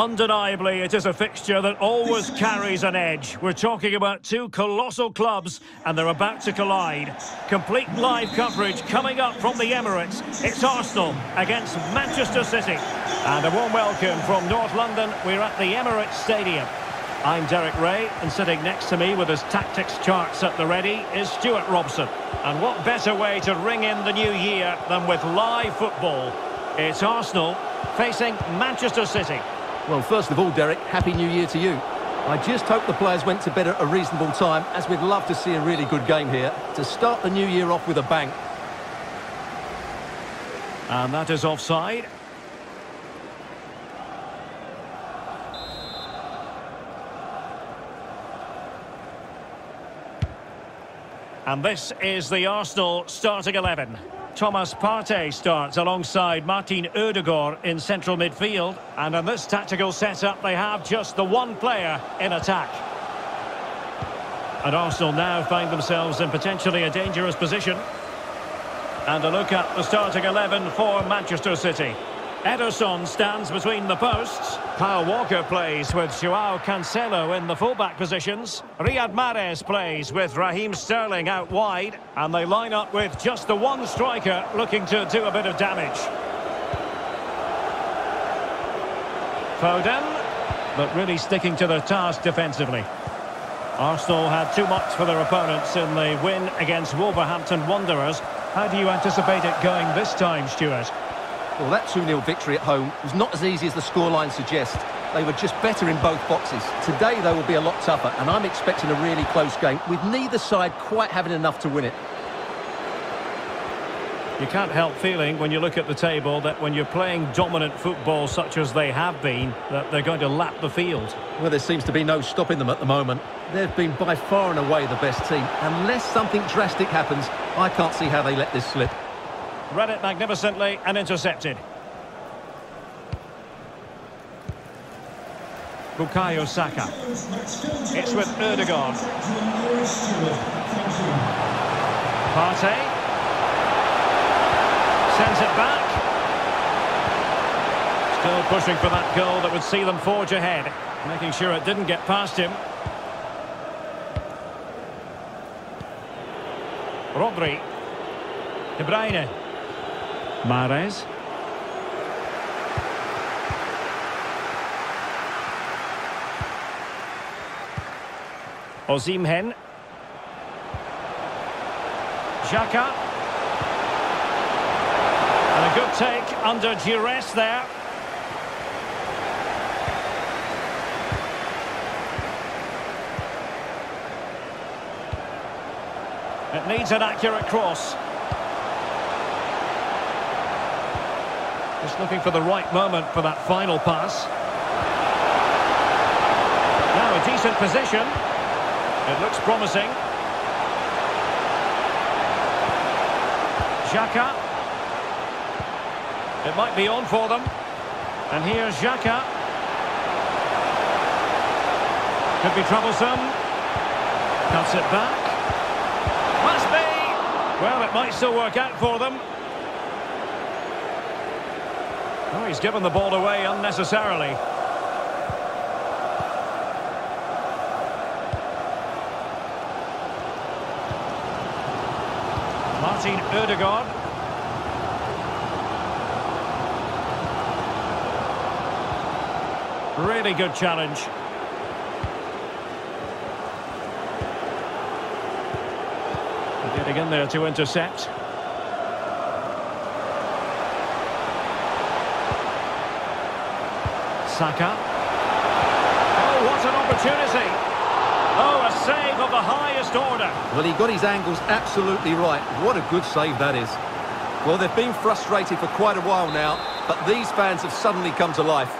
Undeniably, it is a fixture that always carries an edge. We're talking about two colossal clubs, and they're about to collide. Complete live coverage coming up from the Emirates. It's Arsenal against Manchester City. And a warm welcome from North London. We're at the Emirates Stadium. I'm Derek Ray, and sitting next to me with his tactics charts at the ready is Stuart Robson. And what better way to ring in the new year than with live football? It's Arsenal facing Manchester City. Well, first of all, Derek, Happy New Year to you. I just hope the players went to bed at a reasonable time, as we'd love to see a really good game here, to start the new year off with a bang. And that is offside. And this is the Arsenal starting 11. Thomas Partey starts alongside Martin Odegaard in central midfield. And in this tactical setup, they have just the one player in attack. And Arsenal now find themselves in potentially a dangerous position. And a look at the starting 11 for Manchester City. Ederson stands between the posts. Kyle Walker plays with Joao Cancelo in the fullback positions. Riyad Mahrez plays with Raheem Sterling out wide. And they line up with just the one striker looking to do a bit of damage. Foden, but really sticking to the task defensively. Arsenal had too much for their opponents in the win against Wolverhampton Wanderers. How do you anticipate it going this time, Stuart? Well, that 2-0 victory at home was not as easy as the scoreline suggests. They were just better in both boxes. Today, they will be a lot tougher, and I'm expecting a really close game, with neither side quite having enough to win it. You can't help feeling, when you look at the table, that when you're playing dominant football such as they have been, that they're going to lap the field. Well, there seems to be no stopping them at the moment. They've been by far and away the best team. Unless something drastic happens, I can't see how they let this slip. Read it magnificently and intercepted. Bukayo Saka. It's with Odegaard. Partey. Sends it back. Still pushing for that goal that would see them forge ahead. Making sure it didn't get past him. Rodri. De Bruyne. Mahrez. Osimhen. Xhaka. And a good take under duress there. It needs an accurate cross. Just looking for the right moment for that final pass. Now a decent position. It looks promising. Xhaka. It might be on for them. And here's Xhaka. Could be troublesome. Cuts it back. Must be! Well, it might still work out for them. Oh, he's given the ball away unnecessarily. Martin Odegaard. Really good challenge. Getting in there to intercept. Saka. Oh, what an opportunity. Oh, a save of the highest order. Well, he got his angles absolutely right. What a good save that is. Well, they've been frustrated for quite a while now, but these fans have suddenly come to life.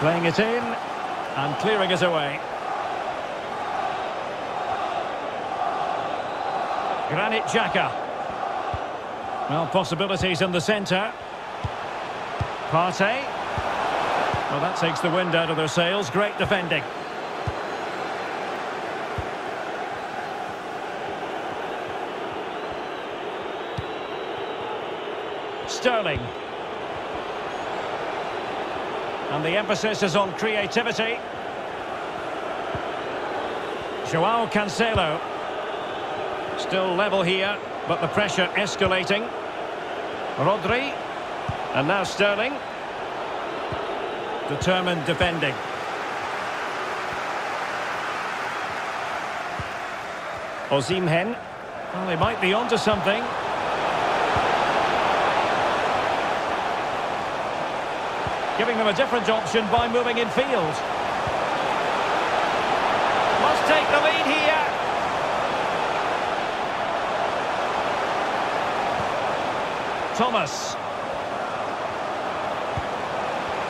Playing it in and clearing it away. Granit Xhaka. Well, possibilities in the centre. Partey. Well, that takes the wind out of their sails. Great defending. Sterling. And the emphasis is on creativity. Joao Cancelo. Still level here, but the pressure escalating. Rodri. And now Sterling. Determined defending. Osimhen. Well, they might be onto something. Giving them a different option by moving in field. Must take the lead here. Thomas.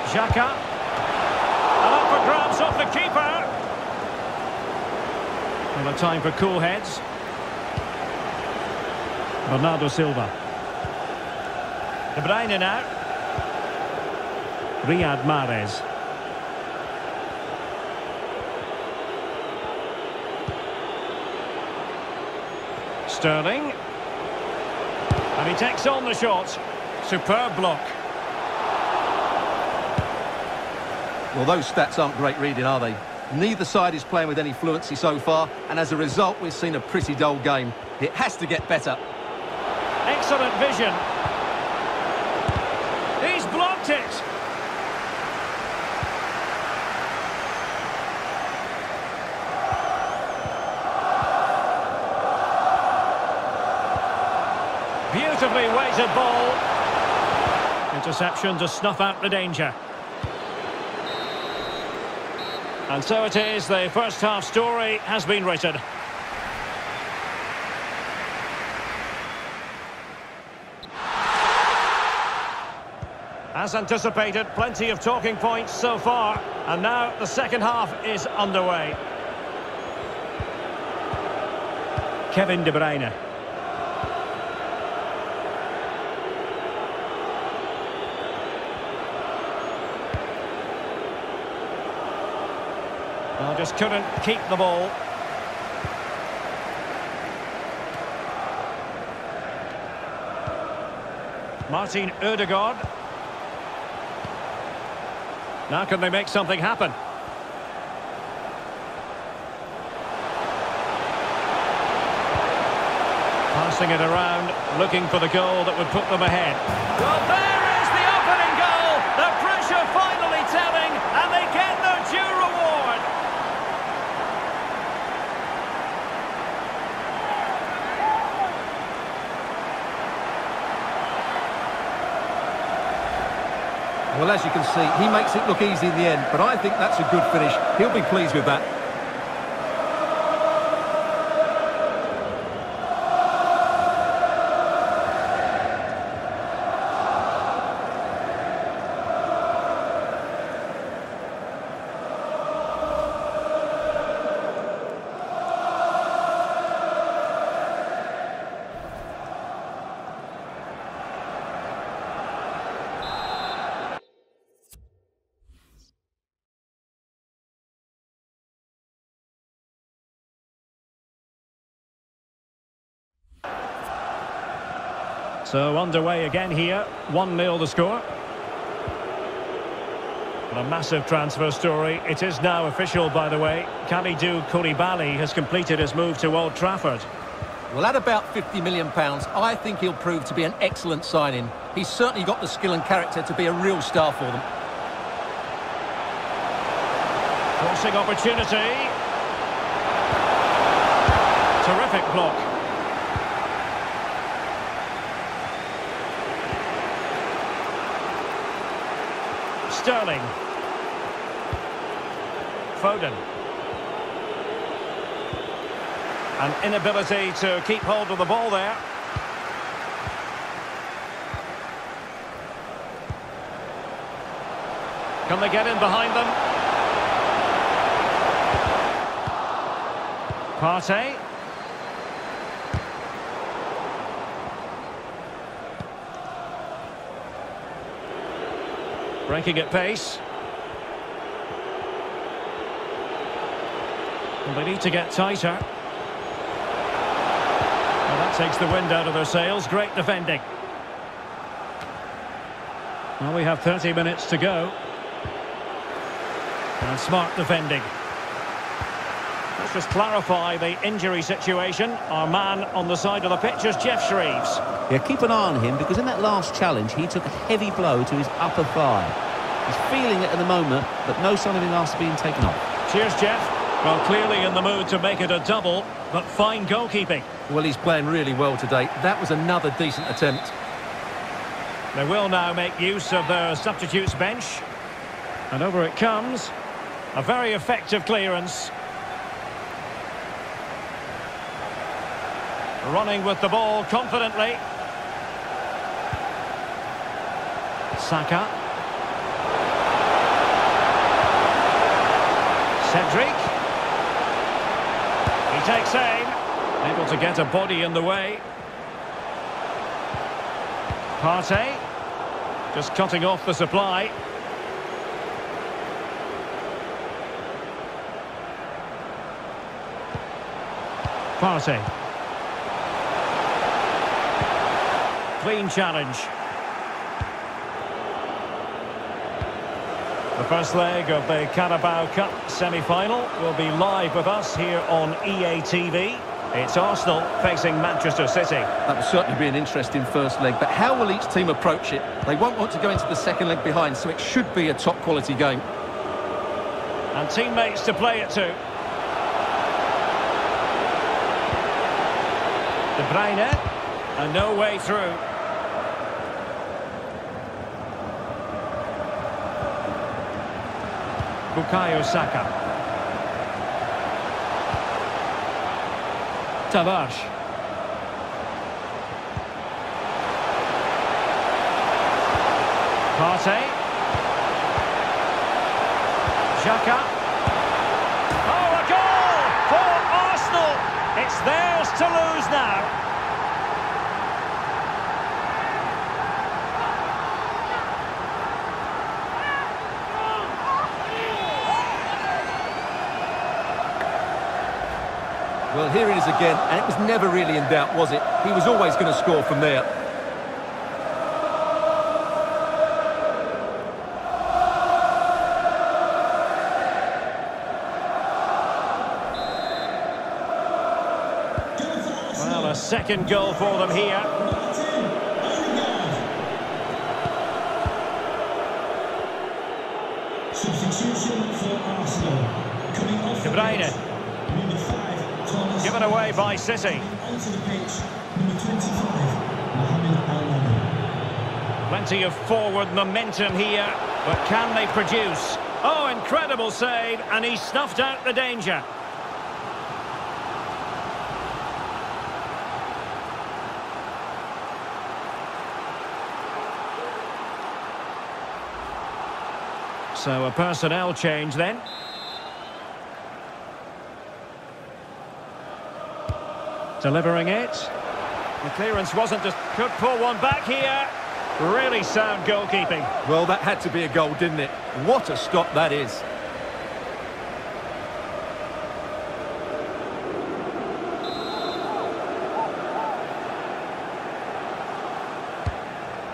Xhaka. And up for grabs off the keeper. And a time for cool heads. Bernardo Silva. De Bruyne now. Riyad Mahrez. Sterling. And he takes on the shot. Superb block. Well, those stats aren't great reading, are they? Neither side is playing with any fluency so far, and as a result, we've seen a pretty dull game. It has to get better. Excellent vision. He's blocked it. Beautifully weighted ball. Interception to snuff out the danger. And so it is, the first half story has been written. As anticipated, plenty of talking points so far. And now the second half is underway. Kevin De Bruyne. Well, just couldn't keep the ball. Martin Odegaard. Now can they make something happen? Passing it around, looking for the goal that would put them ahead. Well, there is the opening goal! The pressure finally telling, and they get their due reward! Well, as you can see, he makes it look easy in the end, but I think that's a good finish. He'll be pleased with that. So underway again here, 1-0 the score. A massive transfer story. It is now official, by the way. Kalidou Koulibaly has completed his move to Old Trafford. Well, at about £50 million, I think he'll prove to be an excellent signing. He's certainly got the skill and character to be a real star for them. Crossing opportunity. Terrific block. Sterling. Foden. An inability to keep hold of the ball there. Can they get in behind them? Partey. Breaking at pace. Well, they need to get tighter. Well, that takes the wind out of their sails. Great defending. Well, we have 30 minutes to go. And smart defending. Let's just clarify the injury situation. Our man on the side of the pitch is Jeff Shreeves. Yeah, keep an eye on him because in that last challenge he took a heavy blow to his upper thigh. He's feeling it at the moment, but no sign of him after being taken off. Cheers, Jeff. Well, clearly in the mood to make it a double, but fine goalkeeping. Well, he's playing really well today. That was another decent attempt. They will now make use of their substitutes bench. And over it comes. A very effective clearance. Running with the ball confidently. Saka. Cedric. He takes aim. Able to get a body in the way. Partey. Just cutting off the supply. Partey. Clean challenge. The first leg of the Carabao Cup semi-final will be live with us here on EA TV. It's Arsenal facing Manchester City. That will certainly be an interesting first leg, but how will each team approach it? They won't want to go into the second leg behind, so it should be a top-quality game. And teammates to play it to. De Bruyne, and no way through. Bukayo Saka. Tavares. Partey. Xhaka. Oh, a goal for Arsenal. It's theirs to lose now. Well, here it is again, and it was never really in doubt, was it? He was always going to score from there. Well, a second goal for them here. Substitution for Arsenal. Coming off De Bruyne. Away by City. onto the pitch, number 25, Plenty of forward momentum here, but can they produce? Oh, incredible save, and he snuffed out the danger. So a personnel change then. Delivering it. The clearance wasn't just... Could pull one back here. Really sound goalkeeping. Well, that had to be a goal, didn't it? What a stop that is.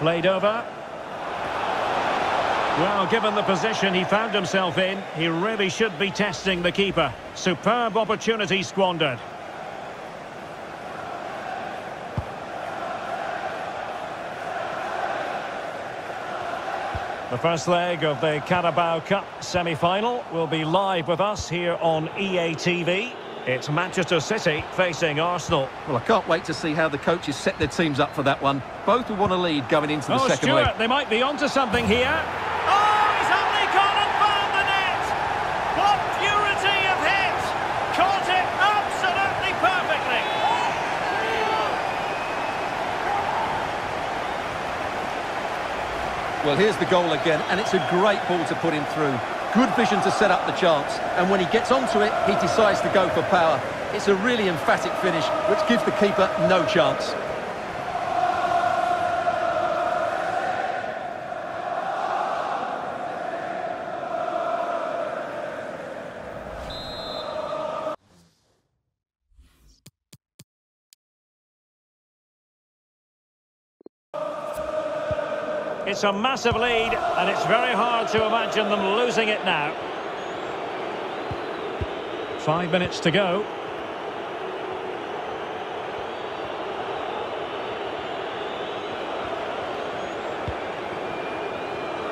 Played over. Well, given the position he found himself in, he really should be testing the keeper. Superb opportunity squandered. The first leg of the Carabao Cup semi-final will be live with us here on EA TV. It's Manchester City facing Arsenal. Well, I can't wait to see how the coaches set their teams up for that one. Both will want to lead going into the Oh, second Stuart, leg. they might be onto something here. Oh, he's only gone and found the net! What purity of hit! Caught it absolutely perfectly! Well, here's the goal again, and it's a great ball to put him through. Good vision to set up the chance, and when he gets onto it, he decides to go for power. It's a really emphatic finish, which gives the keeper no chance. It's a massive lead, and it's very hard to imagine them losing it now. Five minutes to go.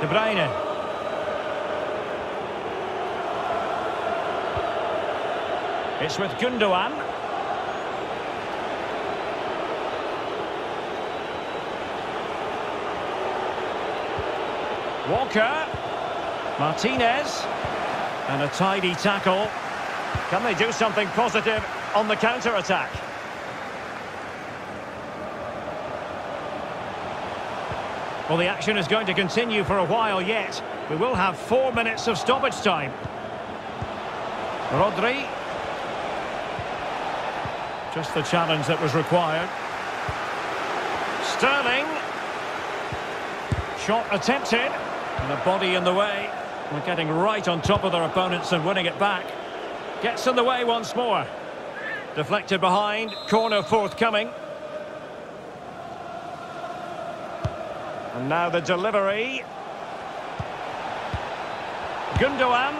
De Bruyne. It's with Gundogan. Walker. Martinez. And a tidy tackle. Can they do something positive on the counter-attack? Well, the action is going to continue for a while yet. We will have four minutes of stoppage time. Rodri. Just the challenge that was required. Sterling. Shot attempted. And a body in the way. We're getting right on top of their opponents and winning it back. Gets in the way once more. Deflected behind. Corner forthcoming. And now the delivery. Gundogan.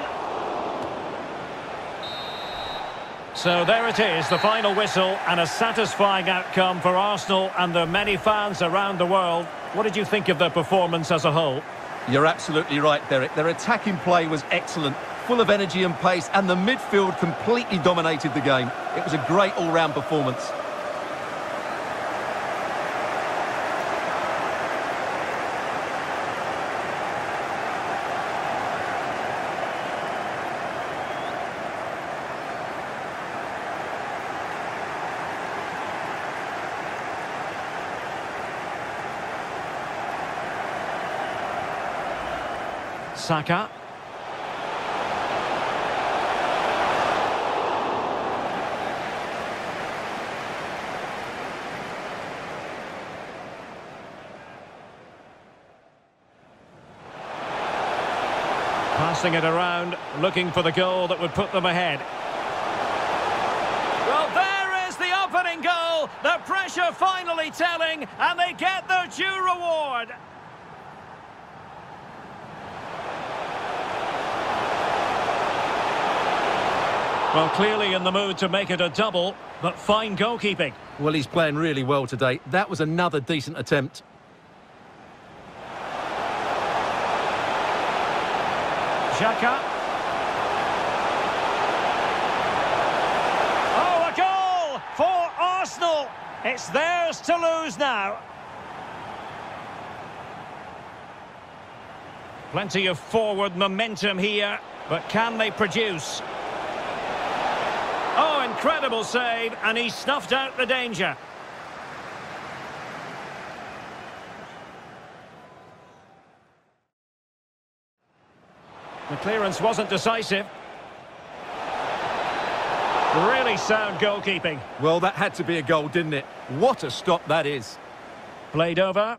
So there it is, the final whistle and a satisfying outcome for Arsenal and their many fans around the world. What did you think of their performance as a whole? You're absolutely right, Derek. Their attacking play was excellent, full of energy and pace, and the midfield completely dominated the game. It was a great all-round performance. Saka. Passing it around, looking for the goal that would put them ahead. Well, there is the opening goal. The pressure finally telling, and they get their due reward. Well, clearly in the mood to make it a double, but fine goalkeeping. Well, he's playing really well today. That was another decent attempt. Xhaka. Oh, a goal for Arsenal. It's theirs to lose now. Plenty of forward momentum here, but can they produce? Incredible save, and he snuffed out the danger. The clearance wasn't decisive. Really sound goalkeeping. Well, that had to be a goal, didn't it? What a stop that is. Played over.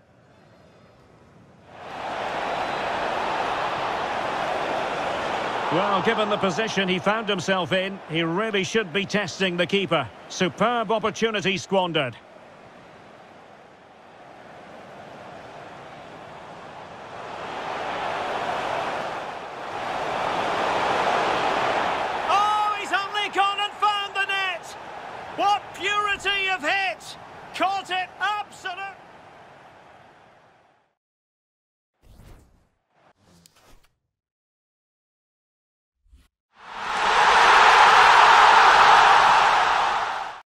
Well, given the position he found himself in, he really should be testing the keeper. Superb opportunity squandered.